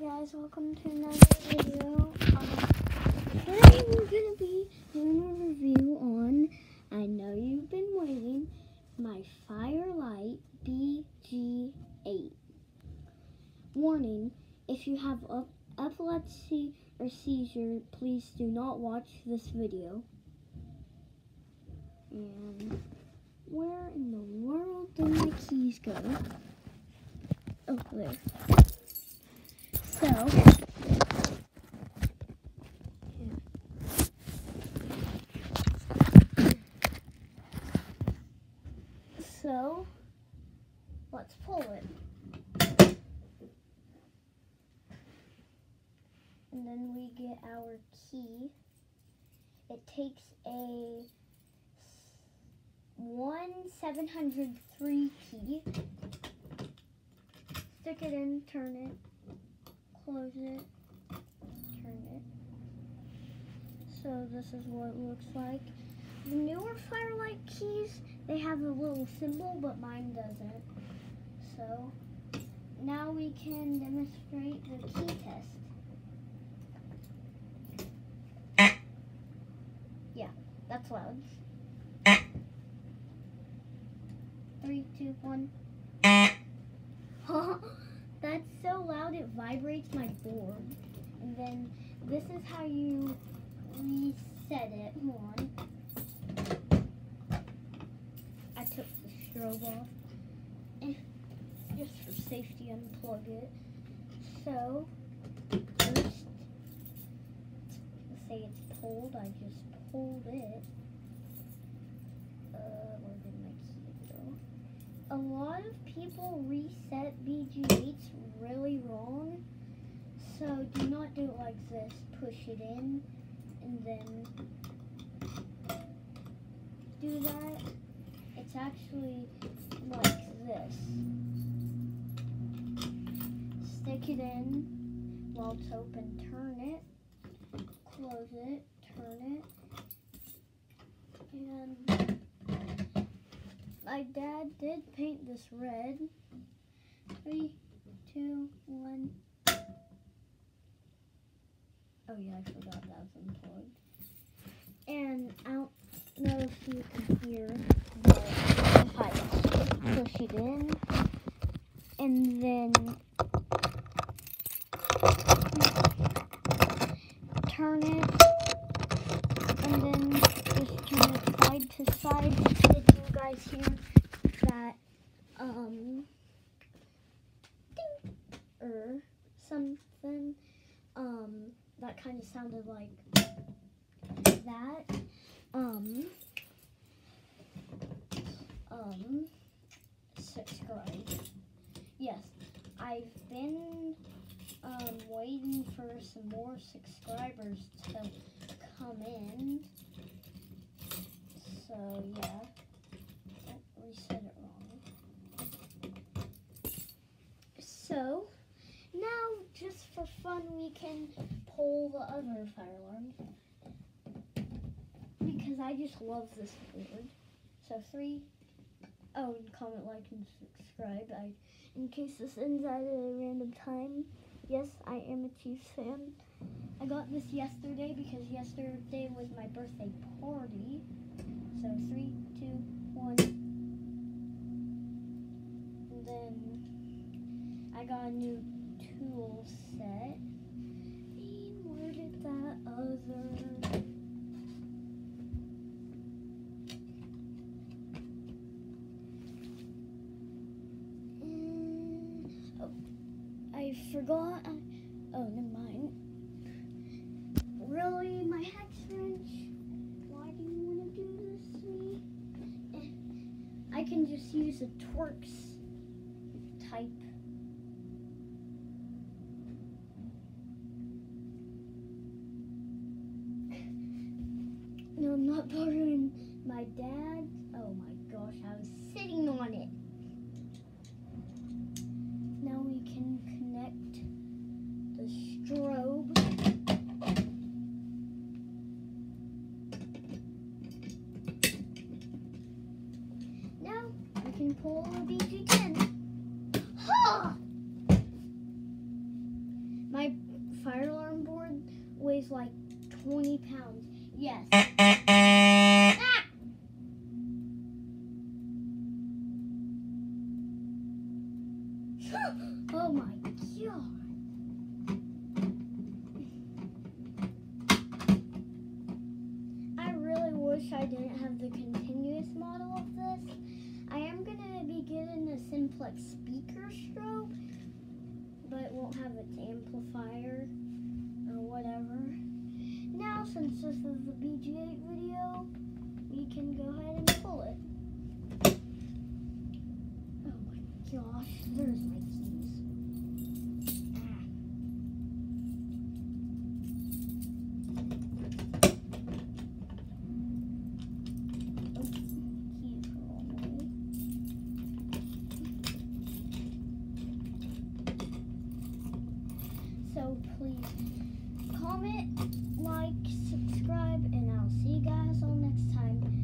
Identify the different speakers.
Speaker 1: guys, welcome to another video. Um, today we're gonna be doing a review on, I know you've been waiting, my Fire-Lite BG8. Warning, if you have epilepsy or seizure, please do not watch this video. And where in the world do my keys go? Oh, there. So, so let's pull it. And then we get our key. It takes a one seven hundred three key. Stick it in, turn it, close it, turn it. So this is what it looks like. The newer Fire-Lite keys, they have a little symbol, but mine doesn't. So now we can demonstrate the key test. Yeah, that's loud. Three, two, one. It vibrates my board. And then this is how you reset it. Hold on. I took the strobe off. Just for safety, unplug it. So, first, say it's pulled. I just pulled it. Uh, where did my key go? A lot of people reset BG8s really wrong. So do not do it like this. Push it in and then do that. It's actually like this. Stick it in while it's open, turn it, close it, turn it, and my dad did paint this red. Three, two, one. Oh yeah, I forgot that was unplugged. And I don't know if you can hear, but if I push it in, and then turn it, and then just turn it side to side. Did that? Um, ding, something. Um, that kind of sounded like that. Um, um, subscribe. Yes, I've been um waiting for some more subscribers to come in. So yeah. Reset it wrong. So now just for fun we can pull the other fire alarm. Because I just love this board. So three oh and comment, like and subscribe. I in case this ends at a random time. Yes, I am a Chiefs fan. I got this yesterday because yesterday was my birthday party. So three, I got a new tool set. And where did that other oh, I forgot. Oh, never mind. Really, my hex wrench? Why do you want to do this to me? Eh, I can just use a Torx type. Not borrowing my dad's. Oh my gosh, I was sitting on it. Now we can connect the strobe. Now we can pull a BG10. Ha! My fire alarm board weighs like 20 pounds. Yes. Ah! oh my god. I really wish I didn't have the continuous model of this. I am going to be getting a simplex speaker strobe, but it won't have its amplifier or whatever. Now, since this is the BG8 video, we can go ahead and pull it. Oh my gosh, there's my keys. Ah. Oh, keys. So please comment, like, subscribe, and I'll see you guys all next time.